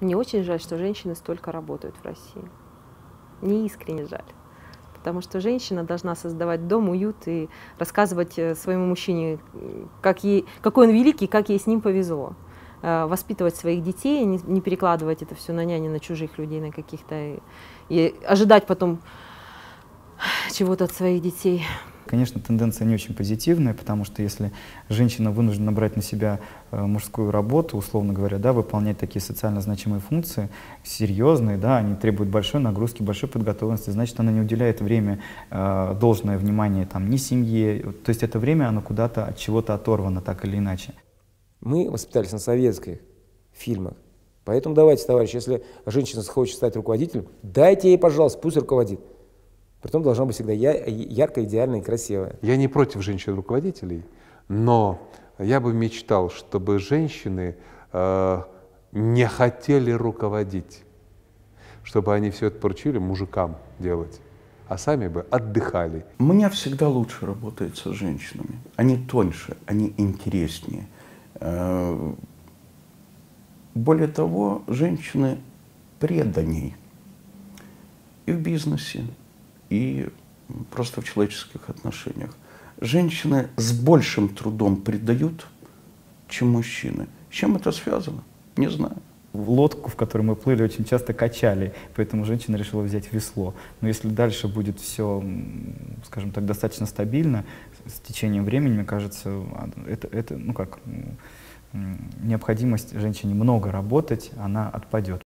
Мне очень жаль, что женщины столько работают в России. Мне искренне жаль. Потому что женщина должна создавать дом, уют и рассказывать э, своему мужчине, как ей, какой он великий, как ей с ним повезло. Э, воспитывать своих детей, не, не перекладывать это все на няни, на чужих людей, на каких-то... И ожидать потом чего-то от своих детей. Конечно, тенденция не очень позитивная, потому что если женщина вынуждена брать на себя э, мужскую работу, условно говоря, да, выполнять такие социально значимые функции, серьезные, да, они требуют большой нагрузки, большой подготовленности, значит, она не уделяет время, э, должное внимание там, ни семье, то есть это время, оно куда-то от чего-то оторвано, так или иначе. Мы воспитались на советских фильмах, поэтому давайте, товарищи, если женщина хочет стать руководителем, дайте ей, пожалуйста, пусть руководит. Притом должна быть всегда яркая, идеальная и красивая. Я не против женщин-руководителей, но я бы мечтал, чтобы женщины э, не хотели руководить, чтобы они все это поручили мужикам делать, а сами бы отдыхали. Мне всегда лучше работает с женщинами. Они тоньше, они интереснее. Э, более того, женщины преданней и в бизнесе, и просто в человеческих отношениях. Женщины с большим трудом предают, чем мужчины. С чем это связано? Не знаю. Лодку, в которой мы плыли, очень часто качали, поэтому женщина решила взять весло. Но если дальше будет все, скажем так, достаточно стабильно, с течением времени, мне кажется, а, это, это ну как, необходимость женщине много работать, она отпадет.